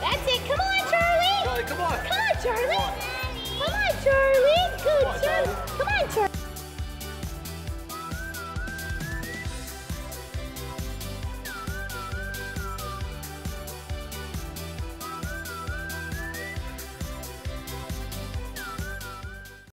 That's it. Come on, Charlie. Charlie, come on. Come on, Charlie.